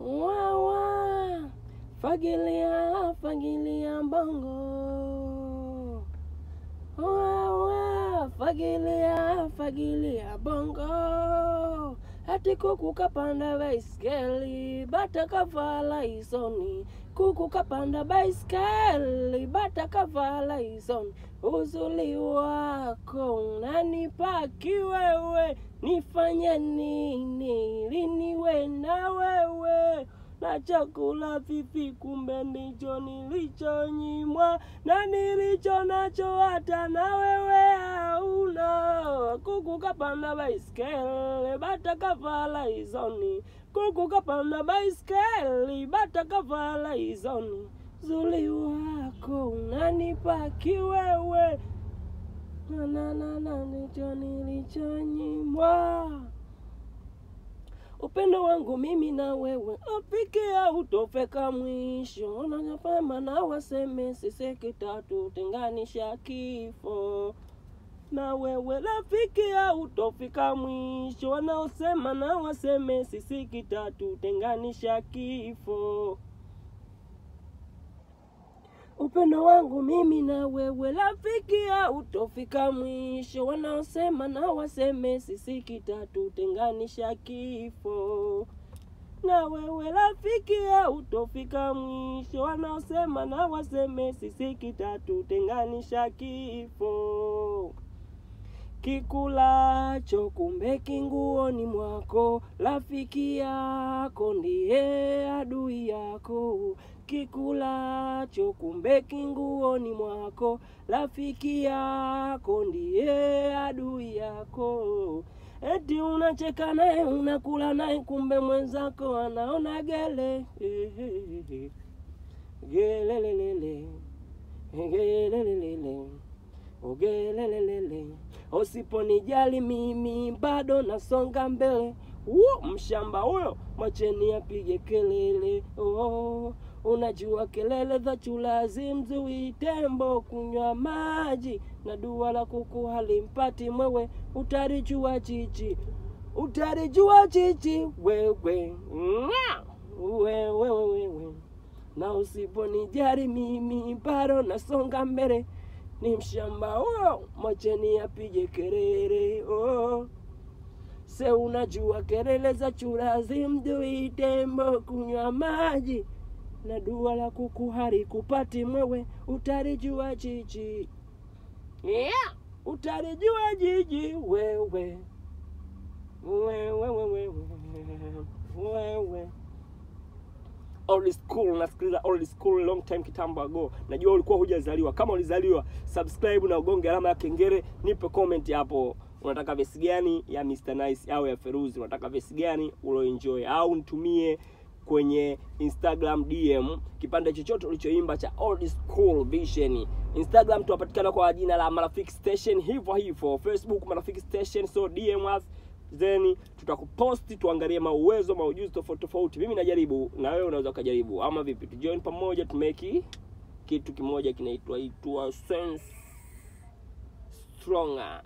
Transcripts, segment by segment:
wawa. Fagilia fagilia bongo wawa. Fagilia fagilia bongo. Hati kuku kapanda baiskeli bata kavala isoni. Kuku kapanda baiskeli bata kavala isoni. Uzuli wako nanipaki wewe? Nifanye nini? Liniwe na wewe na chakula vipi kumbe ndicho nilichonyimwa na nilicho nacho hata na wewe hauna. Kuku kapanda baiskeli bata kavala izoni kuku kapanda baiskeli bata kavala izoni zuli wako unanipaki wewe na na na na, nicho nilichonyimwa upendo wangu mimi na wewe afikia utofeka mwisho nanyapema na waseme sisi kitatu tenganisha kifo. Na wewe rafiki utofika mwisho wanaosema na waseme sisi kitatu tenganisha kifo upendo wangu mimi na wewe rafiki utofika mwisho. Wanaosema na waseme sisi kitatutenganisha kifo. Na wewe rafiki hautofika mwisho. Wanaosema na waseme sisi kitatutenganisha kifo kikulacho kumbe kinguoni mwako. Rafiki yako ndiye adui yako. Kikulacho kumbe kinguoni mwako. Rafiki yako ndiye adui yako. Eti unacheka naye unakula naye kumbe mwenzako anaona gele. Gelelelele. Gelelelele. Ogelelelele usiponijali mimi bado nasonga mbele. Uo, mshamba huyo mwacheni apige kelele. Oh, unajua kelele za chula tembo kunywa maji. Na dua la kuku halimpati mwewe utarijua chichi. Utarijua chichi wewe wewe wewe. Na usiponijali mimi bado nasonga mbele ni mshamba huyo macheni apige kelele oh. se unajua kelele za churazi, zimdui tembo kunywa maji na dua la kuku halikupati mwewe utarijua jiji yeah. utarijua jiji wewe wewe wewe wewe old school nasikiliza old school long time kitambo ago. Najua ulikuwa hujazaliwa. Kama ulizaliwa subscribe na ugonge alama ya kengele nipe comment hapo. Unataka vesi gani ya Mr Nice au ya Feruzi? Unataka vesi gani uloenjoy? Au nitumie kwenye Instagram DM kipande chochote ulichoimba cha old school vision. Instagram tunapatikana kwa jina la Marafiki Station, hivyo hivyo. Facebook Marafiki Station, so DM us then tutakuposti tuangalie mauwezo maujuzi tofauti tofauti. Mimi najaribu na wewe unaweza ukajaribu, ama vipi? Tujoin pamoja tumeki kitu kimoja kinaitwa itwa sense stronger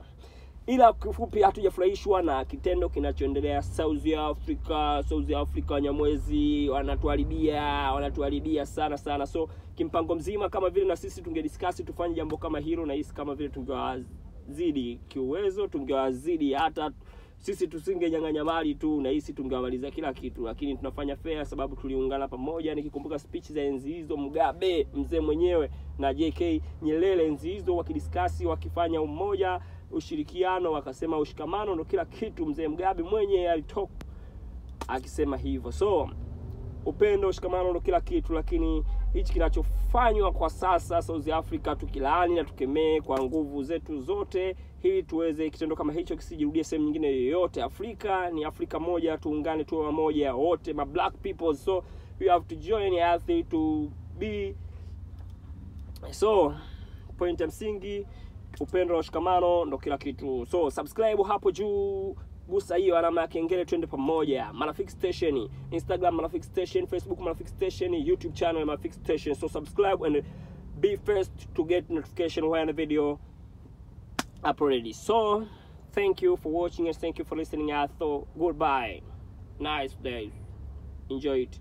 ila kifupi hatujafurahishwa na kitendo kinachoendelea South Africa. South Africa Wanyamwezi wanatuharibia, wanatuharibia sana sana. So kimpango mzima, kama vile na sisi tungediskasi tufanye jambo kama hilo, na hisi kama vile tungewazidi kiuwezo, tungewazidi hata sisi tusingenyang'anya mali tu, na hisi tungewamaliza kila kitu, lakini tunafanya fair sababu tuliungana pamoja. Nikikumbuka speech za enzi hizo, Mugabe mzee mwenyewe na JK Nyerere enzi hizo wakidiskasi, wakifanya umoja ushirikiano, wakasema ushikamano ndo kila kitu. Mzee Mugabe mwenyewe alitoka akisema hivyo, so upendo, ushikamano ndo kila kitu. Lakini hichi kinachofanywa kwa sasa South Africa, tukilaani na tukemee kwa nguvu zetu zote, ili tuweze kitendo kama hicho kisijirudie sehemu nyingine yoyote. Afrika ni Afrika moja, tuungane, tuwe wamoja wote, ma black people, so we have to join earth to be so point ya msingi upendo na ushikamano ndo kila kitu. So subscribe hapo juu, gusa hiyo alama ya kengele, twende pamoja. Marafiki Station, Instagram Marafiki Station, Facebook Marafiki Station, YouTube channel Marafiki Station. So subscribe and be first to get notification when the video uploaded. So thank you for watching and thank you for listening. I thought goodbye. Nice day. enjoy it